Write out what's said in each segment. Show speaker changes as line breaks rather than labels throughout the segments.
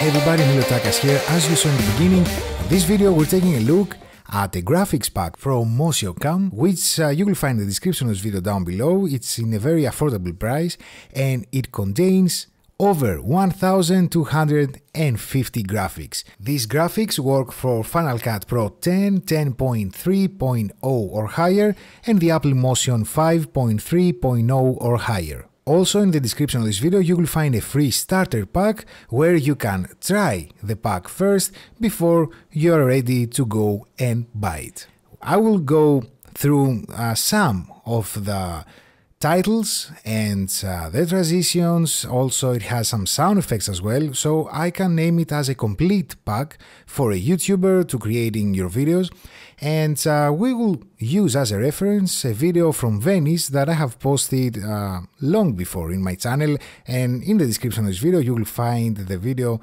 everybody, Emilio Takas here. As you saw in the beginning, in this video we're taking a look at a graphics pack from Motion.com, which uh, you will find in the description of this video down below. It's in a very affordable price and it contains over 1250 graphics. These graphics work for Final Cut Pro 10, 10.3.0 or higher and the Apple Motion 5.3.0 or higher. Also in the description of this video you will find a free starter pack where you can try the pack first before you are ready to go and buy it. I will go through uh, some of the titles and uh, the transitions. Also it has some sound effects as well. So I can name it as a complete pack for a YouTuber to creating your videos. And uh, we will use as a reference a video from Venice that I have posted uh, long before in my channel. And in the description of this video you will find the video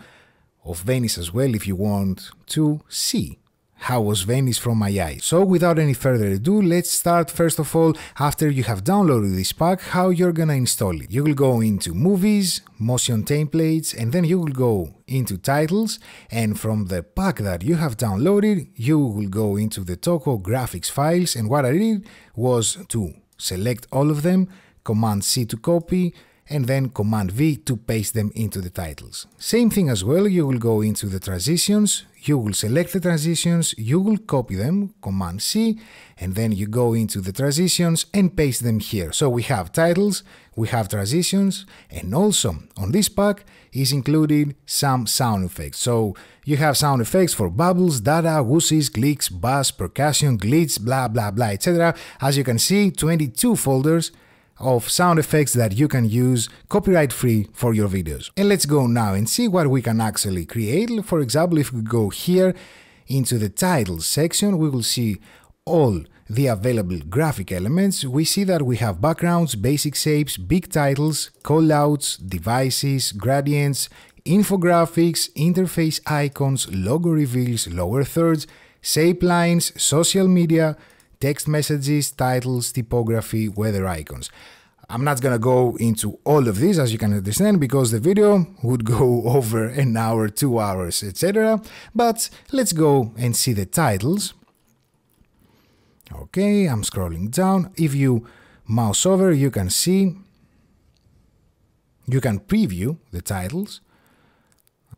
of Venice as well if you want to see how was Venice from my eye. So without any further ado, let's start first of all, after you have downloaded this pack, how you're gonna install it. You will go into movies, motion templates, and then you will go into titles, and from the pack that you have downloaded, you will go into the TOKO graphics files, and what I did was to select all of them, Command C to copy, and then Command V to paste them into the titles. Same thing as well, you will go into the transitions, you will select the transitions, you will copy them, Command C, and then you go into the transitions and paste them here. So we have titles, we have transitions, and also on this pack is included some sound effects. So you have sound effects for bubbles, data, whoosies, clicks, bass, percussion, glitch, blah blah blah, etc. As you can see, 22 folders of sound effects that you can use copyright free for your videos. And let's go now and see what we can actually create. For example, if we go here into the titles section, we will see all the available graphic elements. We see that we have backgrounds, basic shapes, big titles, callouts, devices, gradients, infographics, interface icons, logo reveals, lower thirds, shape lines, social media, text messages, titles, typography, weather icons. I'm not gonna go into all of these as you can understand because the video would go over an hour, two hours, etc. But let's go and see the titles. Okay, I'm scrolling down. If you mouse over, you can see, you can preview the titles.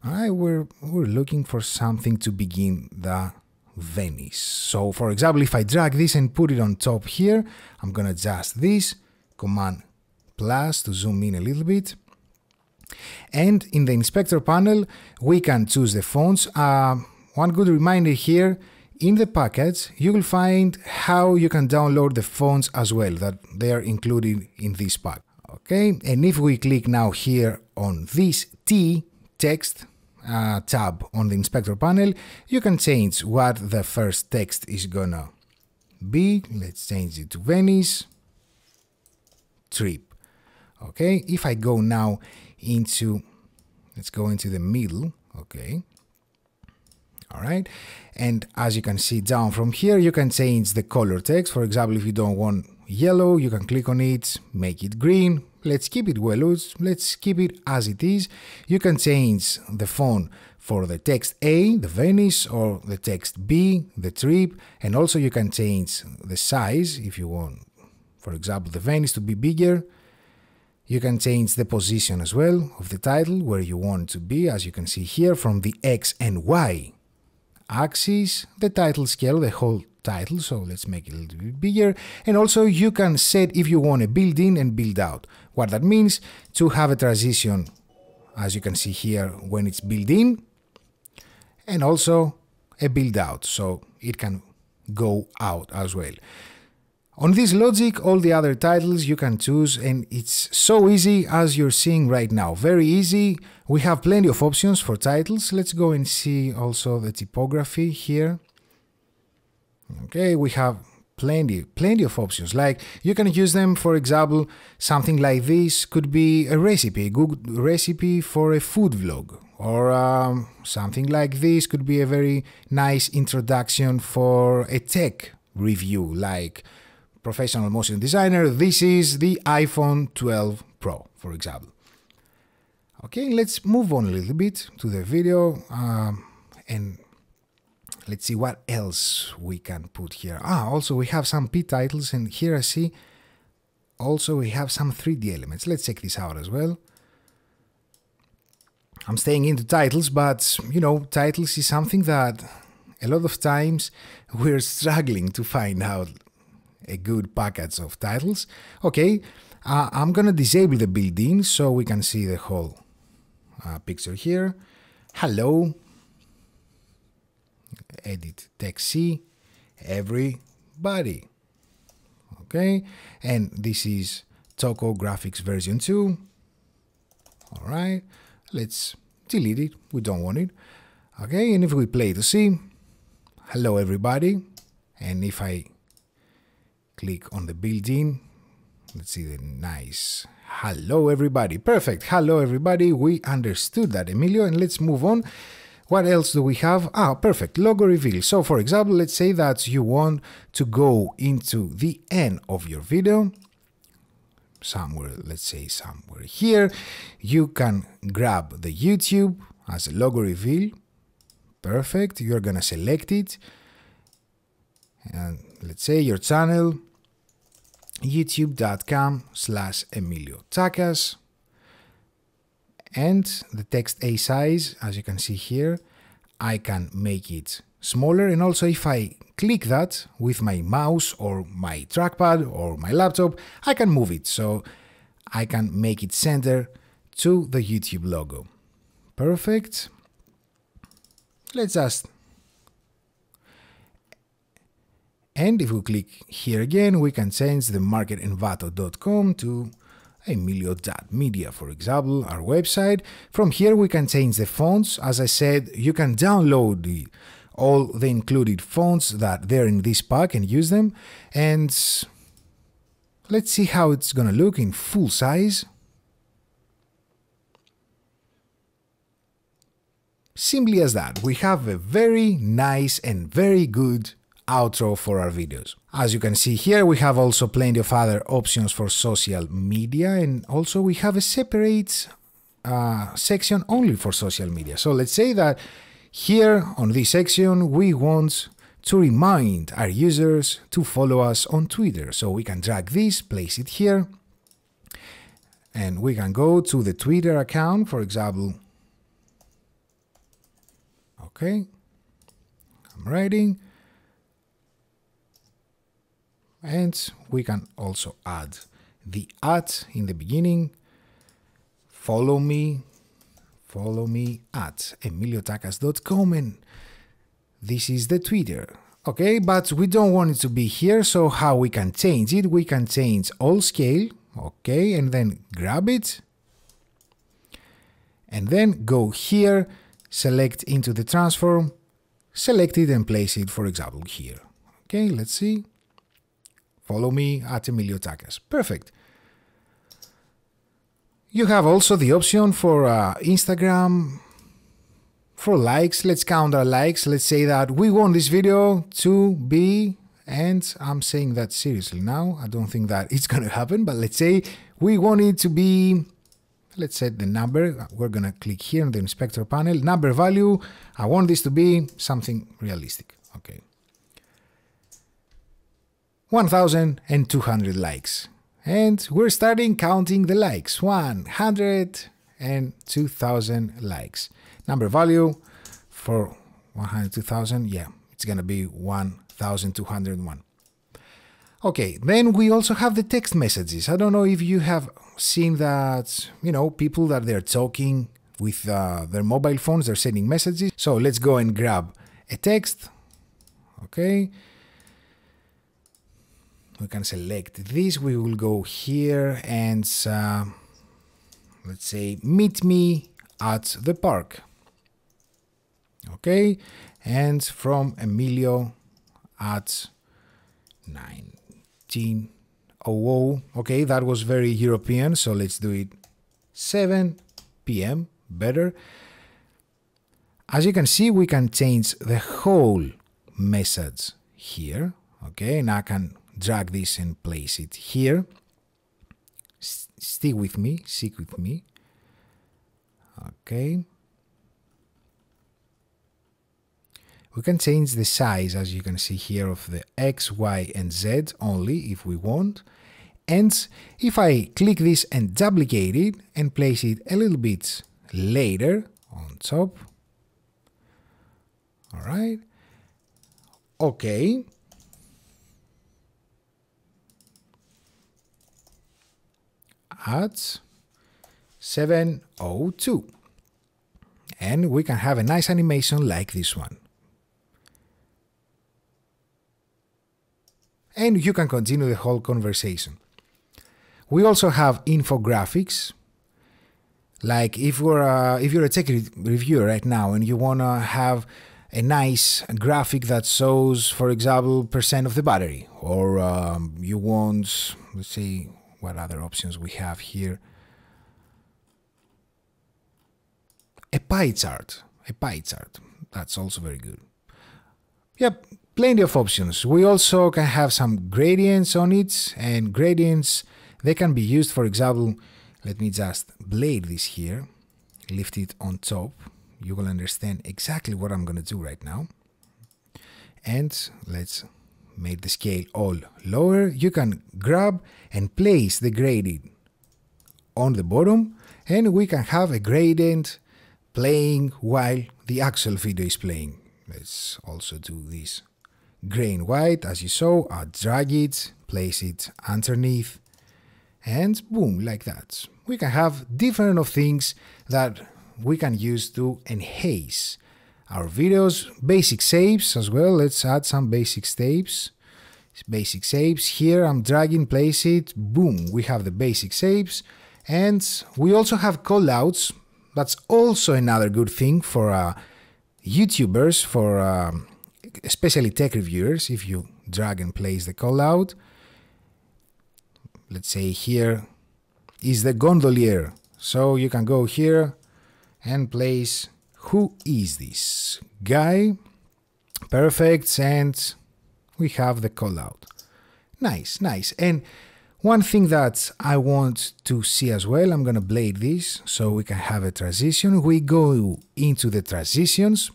Alright, we're, we're looking for something to begin the Venice. So for example, if I drag this and put it on top here, I'm gonna adjust this, Command plus to zoom in a little bit. And in the inspector panel, we can choose the fonts. Uh, one good reminder here, in the package, you will find how you can download the fonts as well, that they are included in this pack. Okay, and if we click now here on this T text, uh, tab on the inspector panel, you can change what the first text is gonna be. Let's change it to Venice trip. Okay, if I go now into, let's go into the middle, okay. All right, and as you can see down from here, you can change the color text. For example, if you don't want yellow, you can click on it, make it green, let's keep it well, let's keep it as it is. You can change the font for the text A, the Venice, or the text B, the trip, and also you can change the size if you want, for example, the Venice to be bigger. You can change the position as well of the title, where you want to be, as you can see here, from the X and Y axis, the title scale, the whole title, so let's make it a little bit bigger. And also you can set if you want a build in and build out. What that means to have a transition, as you can see here, when it's built in, and also a build out, so it can go out as well. On this logic, all the other titles you can choose and it's so easy as you're seeing right now. Very easy. We have plenty of options for titles. Let's go and see also the typography here. Okay, we have plenty, plenty of options. Like you can use them, for example, something like this could be a recipe, a good recipe for a food vlog. Or um, something like this could be a very nice introduction for a tech review, like professional motion designer. This is the iPhone 12 Pro, for example. Okay, let's move on a little bit to the video um, and let's see what else we can put here. Ah, also we have some P titles and here I see also we have some 3D elements. Let's check this out as well. I'm staying into titles, but you know, titles is something that a lot of times we're struggling to find out a good package of titles. Okay, uh, I'm gonna disable the built-in so we can see the whole uh, picture here. Hello, edit text C, everybody. Okay, and this is TOKO Graphics version 2. All right, let's delete it. We don't want it. Okay, and if we play to see, hello everybody, and if I click on the built-in, let's see the nice hello everybody. Perfect. Hello everybody. We understood that, Emilio, and let's move on. What else do we have? Ah, perfect, logo reveal. So for example, let's say that you want to go into the end of your video, somewhere, let's say somewhere here, you can grab the YouTube as a logo reveal. Perfect, you're gonna select it. And let's say your channel, youtube.com slash Emilio Takas and the text A size, as you can see here, I can make it smaller and also if I click that with my mouse or my trackpad or my laptop, I can move it so I can make it center to the YouTube logo. Perfect. Let's just and if we click here again, we can change the marketenvato.com to Emilio.media, for example, our website. From here, we can change the fonts. As I said, you can download the, all the included fonts that they're in this pack and use them. And let's see how it's gonna look in full size. Simply as that, we have a very nice and very good outro for our videos. As you can see here, we have also plenty of other options for social media and also we have a separate uh, section only for social media. So let's say that here on this section, we want to remind our users to follow us on Twitter. So we can drag this, place it here, and we can go to the Twitter account, for example. Okay, I'm writing and we can also add the at in the beginning. Follow me follow me at emiliotakas.com and this is the twitter. Okay but we don't want it to be here so how we can change it? We can change all scale okay and then grab it. And then go here select into the transform select it and place it for example here. Okay let's see Follow me at Emilio Takas. Perfect. You have also the option for uh, Instagram for likes. Let's count our likes. Let's say that we want this video to be, and I'm saying that seriously now. I don't think that it's going to happen, but let's say we want it to be, let's set the number. We're going to click here in the inspector panel. Number value. I want this to be something realistic. Okay. 1200 likes. And we're starting counting the likes. 100 and 2000 likes. Number value for 102,000, yeah, it's gonna be 1201. Okay, then we also have the text messages. I don't know if you have seen that, you know, people that they're talking with uh, their mobile phones, they're sending messages. So let's go and grab a text. Okay, we can select this. We will go here and uh, let's say meet me at the park. Okay? And from Emilio at 1900 okay that was very European so let's do it 7 p.m. better. As you can see we can change the whole message here. Okay and I can drag this and place it here. S stay with me, stick with me. Okay. We can change the size, as you can see here, of the X, Y, and Z only if we want. And if I click this and duplicate it and place it a little bit later on top. Alright. Okay. At 702. And we can have a nice animation like this one. And you can continue the whole conversation. We also have infographics. Like if you're a, if you're a tech reviewer right now and you wanna have a nice graphic that shows, for example, percent of the battery, or um, you want, let's see, what other options we have here. A pie chart, a pie chart. That's also very good. Yep, plenty of options. We also can have some gradients on it, and gradients they can be used, for example, let me just blade this here, lift it on top. You will understand exactly what I'm going to do right now. And let's make the scale all lower. You can grab and place the gradient on the bottom and we can have a gradient playing while the actual video is playing. Let's also do this grain white as you saw. i drag it, place it underneath and boom, like that. We can have different of things that we can use to enhance our videos. Basic shapes as well. Let's add some basic shapes. Basic shapes. Here I'm dragging, place it. Boom, we have the basic shapes. And we also have callouts. That's also another good thing for uh, YouTubers, for uh, especially tech reviewers. If you drag and place the callout, let's say here is the gondolier. So you can go here and place who is this guy. Perfect. And we have the callout. Nice, nice. And one thing that I want to see as well, I'm to blade this so we can have a transition. We go into the transitions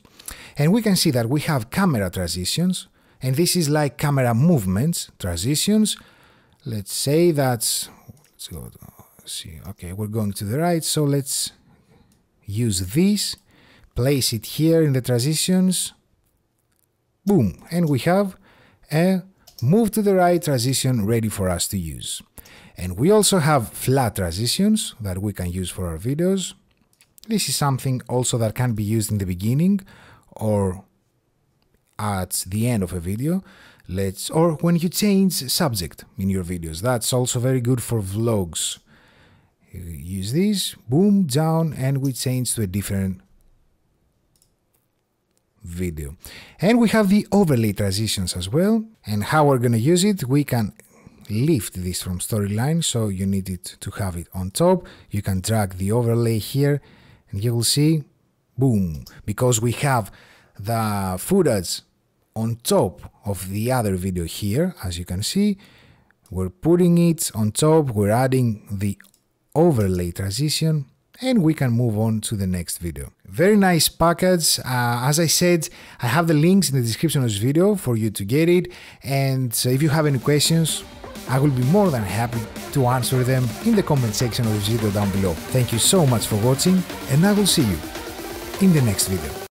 and we can see that we have camera transitions and this is like camera movements, transitions, let's say that let's go see okay we're going to the right so let's use this place it here in the transitions. Boom. And we have a move to the right transition ready for us to use. And we also have flat transitions that we can use for our videos. This is something also that can be used in the beginning or at the end of a video. Let's or when you change subject in your videos. That's also very good for vlogs. Uh, use this boom down and we change to a different video. And we have the overlay transitions as well. And how we're going to use it we can lift this from storyline so you need it to have it on top. You can drag the overlay here and you will see boom because we have the footage on top of the other video here as you can see. We're putting it on top we're adding the overlay transition and we can move on to the next video. Very nice package. Uh, as I said, I have the links in the description of this video for you to get it. And if you have any questions, I will be more than happy to answer them in the comment section of this video down below. Thank you so much for watching and I will see you in the next video.